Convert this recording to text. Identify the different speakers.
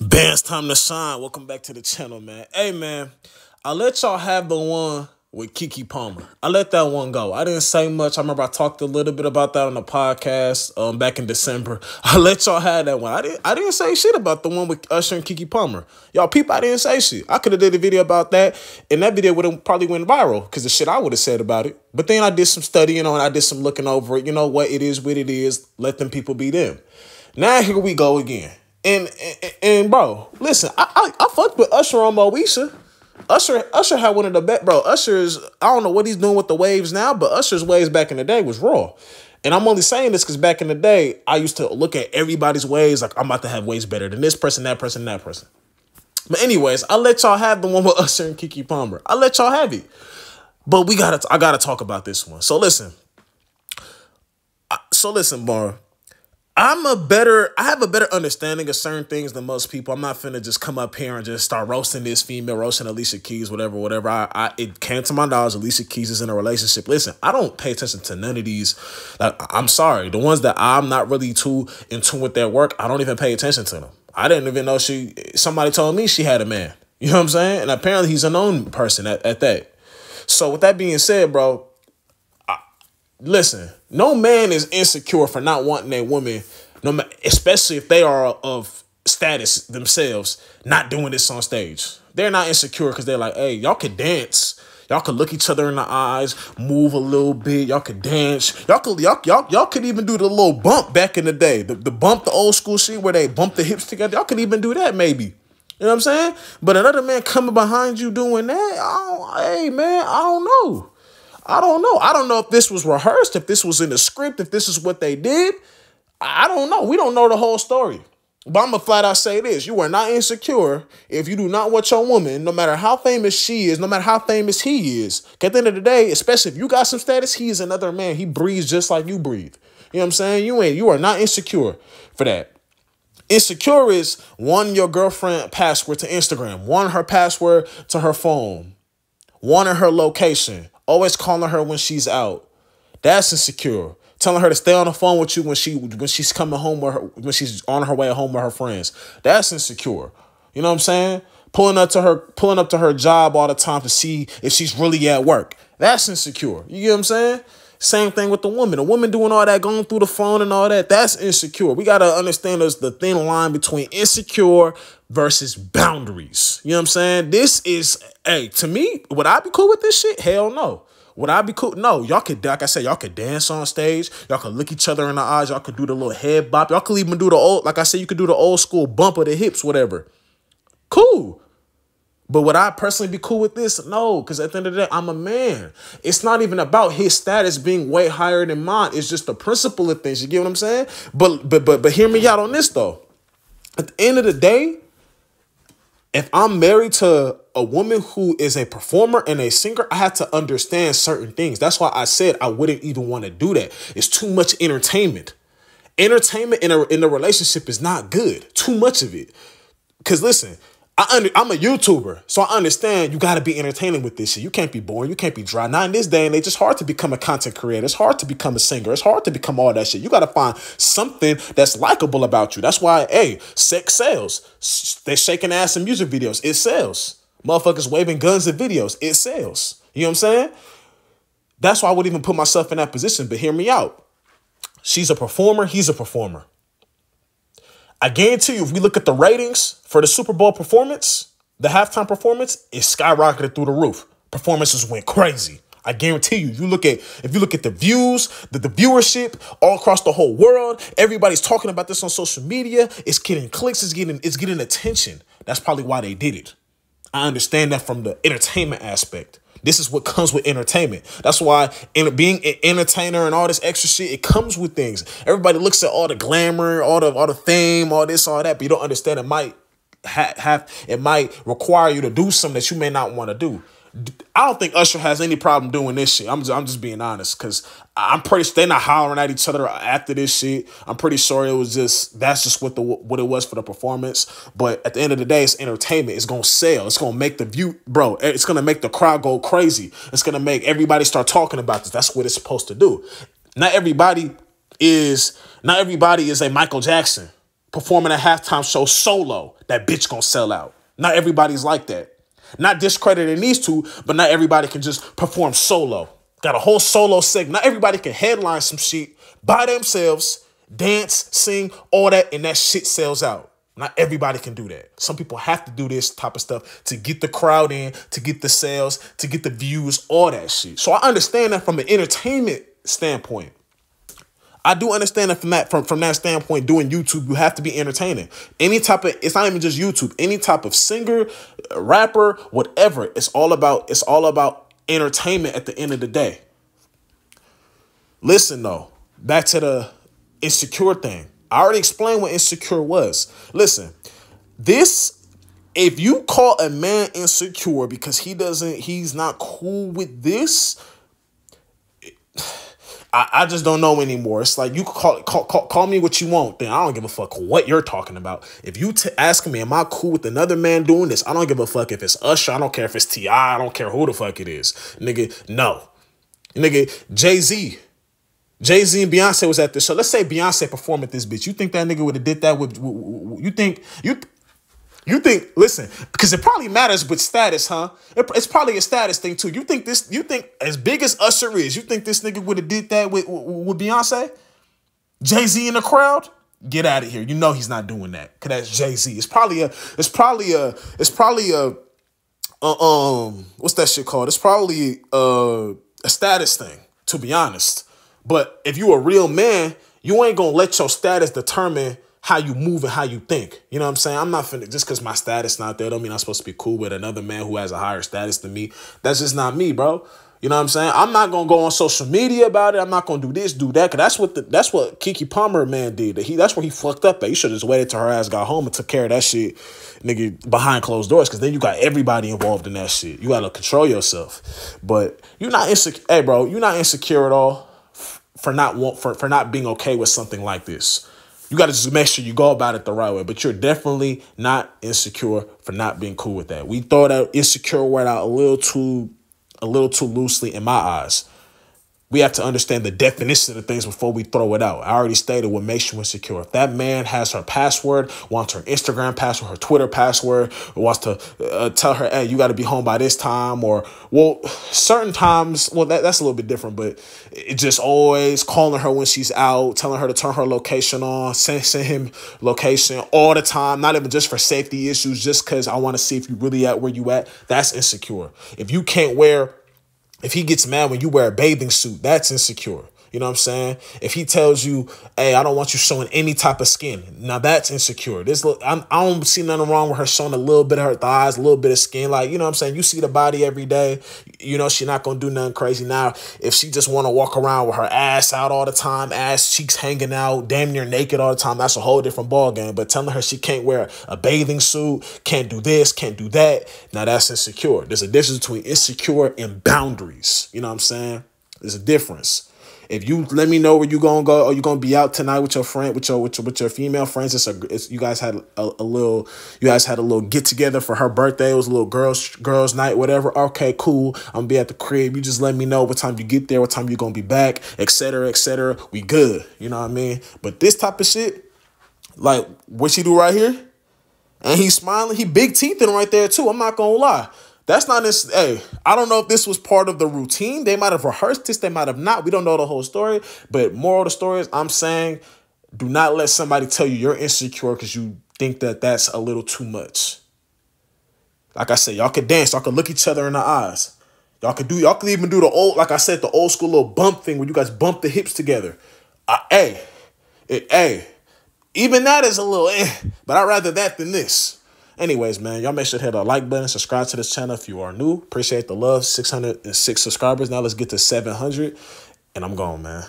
Speaker 1: Band's time to shine. Welcome back to the channel, man. Hey, man, I let y'all have the one with Keke Palmer. I let that one go. I didn't say much. I remember I talked a little bit about that on the podcast um, back in December. I let y'all have that one. I didn't. I didn't say shit about the one with Usher and Keke Palmer. Y'all, people, I didn't say shit. I could have did a video about that, and that video would have probably went viral because the shit I would have said about it. But then I did some studying on. I did some looking over it. You know what? It is what it is. Let them people be them. Now here we go again. And, and, and bro, listen, I, I I fucked with Usher on Moesha. Usher Usher had one of the best, bro. Usher's I don't know what he's doing with the waves now, but Usher's waves back in the day was raw. And I'm only saying this because back in the day, I used to look at everybody's waves like I'm about to have waves better than this person, that person, that person. But anyways, I let y'all have the one with Usher and Keke Palmer. I let y'all have it. But we gotta I gotta talk about this one. So listen. So listen, bro. I'm a better, I have a better understanding of certain things than most people. I'm not finna just come up here and just start roasting this female, roasting Alicia Keys, whatever, whatever. I, I it came to my knowledge Alicia Keys is in a relationship. Listen, I don't pay attention to none of these. Like, I'm sorry, the ones that I'm not really too in tune with their work, I don't even pay attention to them. I didn't even know she. Somebody told me she had a man. You know what I'm saying? And apparently he's a known person at, at that. So with that being said, bro, listen, no man is insecure for not wanting a woman, no especially if they are of status themselves, not doing this on stage. They're not insecure because they're like, hey, y'all can dance. Y'all could look each other in the eyes, move a little bit. Y'all could dance. Y'all could y'all y'all y'all could even do the little bump back in the day. The, the bump, the old school shit where they bump the hips together. Y'all could even do that maybe. You know what I'm saying? But another man coming behind you doing that, hey man, I don't know. I don't know. I don't know if this was rehearsed, if this was in the script, if this is what they did. I don't know. We don't know the whole story. But I'm gonna flat out say this: you are not insecure if you do not want your woman, no matter how famous she is, no matter how famous he is. At the end of the day, especially if you got some status, he is another man. He breathes just like you breathe. You know what I'm saying? You ain't. You are not insecure for that. Insecure is one your girlfriend password to Instagram, one her password to her phone, one her location, always calling her when she's out. That's insecure. Telling her to stay on the phone with you when she when she's coming home her when she's on her way home with her friends. That's insecure. You know what I'm saying? Pulling up to her pulling up to her job all the time to see if she's really at work. That's insecure. You get what I'm saying? Same thing with the woman. A woman doing all that, going through the phone and all that, that's insecure. We got to understand there's the thin line between insecure versus boundaries. You know what I'm saying? This is, hey, to me, would I be cool with this shit? Hell no. Would I be cool? No, y'all could, like I said, y'all could dance on stage. Y'all could look each other in the eyes. Y'all could do the little head bop. Y'all could even do the old, like I said, you could do the old school bump of the hips, whatever. Cool. But would I personally be cool with this? No, because at the end of the day, I'm a man. It's not even about his status being way higher than mine. It's just the principle of things. You get what I'm saying? But but but but hear me out on this though. At the end of the day, if I'm married to a woman who is a performer and a singer, I have to understand certain things. That's why I said I wouldn't even want to do that. It's too much entertainment. Entertainment in a in a relationship is not good. Too much of it. Cause listen, I under, I'm a YouTuber, so I understand you got to be entertaining with this shit. You can't be boring. You can't be dry. Not in this day and age. It's hard to become a content creator. It's hard to become a singer. It's hard to become all that shit. You got to find something that's likable about you. That's why, hey, sex sells. They're shaking ass in music videos. It sells. Motherfuckers waving guns in videos. It sells. You know what I'm saying? That's why I would even put myself in that position. But hear me out. She's a performer. He's a performer. I guarantee you, if we look at the ratings for the Super Bowl performance, the halftime performance, it skyrocketed through the roof. Performances went crazy. I guarantee you, you look at if you look at the views, the, the viewership all across the whole world, everybody's talking about this on social media. It's getting clicks, it's getting it's getting attention. That's probably why they did it. I understand that from the entertainment aspect. This is what comes with entertainment. That's why in being an entertainer and all this extra shit, it comes with things. Everybody looks at all the glamour, all the all the fame, all this, all that, but you don't understand it might ha have it might require you to do something that you may not want to do. I don't think Usher has any problem doing this shit. I'm just, I'm just being honest because I'm pretty sure they're not hollering at each other after this shit. I'm pretty sure it was just that's just what the what it was for the performance. But at the end of the day, it's entertainment. It's gonna sell. It's gonna make the view, bro. It's gonna make the crowd go crazy. It's gonna make everybody start talking about this. That's what it's supposed to do. Not everybody is not everybody is a Michael Jackson. performing a halftime show solo, that bitch gonna sell out. Not everybody's like that. Not discrediting these two, but not everybody can just perform solo. Got a whole solo segment. Not everybody can headline some shit by themselves, dance, sing, all that, and that shit sells out. Not everybody can do that. Some people have to do this type of stuff to get the crowd in, to get the sales, to get the views, all that shit. So I understand that from an entertainment standpoint. I do understand that from that from, from that standpoint, doing YouTube, you have to be entertaining. Any type of it's not even just YouTube, any type of singer, rapper, whatever. It's all about it's all about entertainment at the end of the day. Listen though, back to the insecure thing. I already explained what insecure was. Listen, this, if you call a man insecure because he doesn't, he's not cool with this, I, I just don't know anymore. It's like you call, call call call me what you want. Then I don't give a fuck what you're talking about. If you t- ask me, am I cool with another man doing this? I don't give a fuck if it's Usher. I don't care if it's T.I. I don't care who the fuck it is, nigga. No, nigga. Jay Z Jay Z and Beyonce was at this show. Let's say Beyonce performed at this bitch. You think that nigga would have did that with? You think you? You think? Listen, because it probably matters with status, huh? It, it's probably a status thing too. You think this? You think as big as Usher is, you think this nigga would have did that with with Beyonce? Jay Z in the crowd? Get out of here! You know he's not doing that. Cause that's Jay Z. It's probably a. It's probably a. It's probably a. Uh, um, what's that shit called? It's probably a, a status thing. To be honest. But if you a real man, you ain't gonna let your status determine how you move and how you think. You know what I'm saying? I'm not finna just because my status not there don't mean I'm supposed to be cool with another man who has a higher status than me. That's just not me, bro. You know what I'm saying? I'm not gonna go on social media about it. I'm not gonna do this, do that. Cause that's what the that's what Keke Palmer man did. He that's where he fucked up at. Should have just waited till her ass got home and took care of that shit, nigga, behind closed doors. Cause then you got everybody involved in that shit. You gotta control yourself. But you're not insecure. Hey, bro, you're not insecure at all for not want for, for not being okay with something like this. You got to just make sure you go about it the right way. But you're definitely not insecure for not being cool with that. We throw that insecure word out a little too a little too loosely in my eyes we have to understand the definition of things before we throw it out. I already stated what makes you insecure. If that man has her password, wants her Instagram password, her Twitter password, wants to uh, tell her, hey, you got to be home by this time, or, well, certain times, well, that, that's a little bit different, but it just always calling her when she's out, telling her to turn her location on, send, send him location all the time, not even just for safety issues, just because I want to see if you really at where you at. That's insecure. If you can't wear if he gets mad when you wear a bathing suit, that's insecure. You know what I'm saying? If he tells you, "Hey, I don't want you showing any type of skin," now that's insecure. This I'm, I don't see nothing wrong with her showing a little bit of her thighs, a little bit of skin. Like you know what I'm saying? You see the body every day. You know she's not gonna do nothing crazy. Now, if she just want to walk around with her ass out all the time, ass cheeks hanging out, damn near naked all the time, that's a whole different ball game. But telling her she can't wear a bathing suit, can't do this, can't do that, now that's insecure. There's a difference between insecure and boundaries. You know what I'm saying? There's a difference. If you let me know where you gonna go, or you gonna be out tonight with your friend, with your with your, with your female friends. It's a it's you guys had a, a little you guys had a little get together for her birthday. It was a little girls girls night, whatever. Okay, cool. I'm gonna be at the crib. You just let me know what time you get there, what time you gonna be back, etc. etc. We good. You know what I mean? But this type of shit, like what she do right here, and he's smiling. He big teeth in right there too. I'm not gonna lie. That's not this. Hey, I don't know if this was part of the routine. They might have rehearsed this. They might have not. We don't know the whole story. But moral of the story is, I'm saying, do not let somebody tell you you're insecure because you think that that's a little too much. Like I said, y'all could dance. Y'all could look each other in the eyes. Y'all could do. Y'all could even do the old, like I said, the old school little bump thing where you guys bump the hips together. Uh, hey, hey, even that is a little eh, but I'd rather that than this. Anyways, man, y'all make sure to hit the like button, subscribe to this channel if you are new. Appreciate the love. 606 subscribers. Now let's get to 700. And I'm gone, man.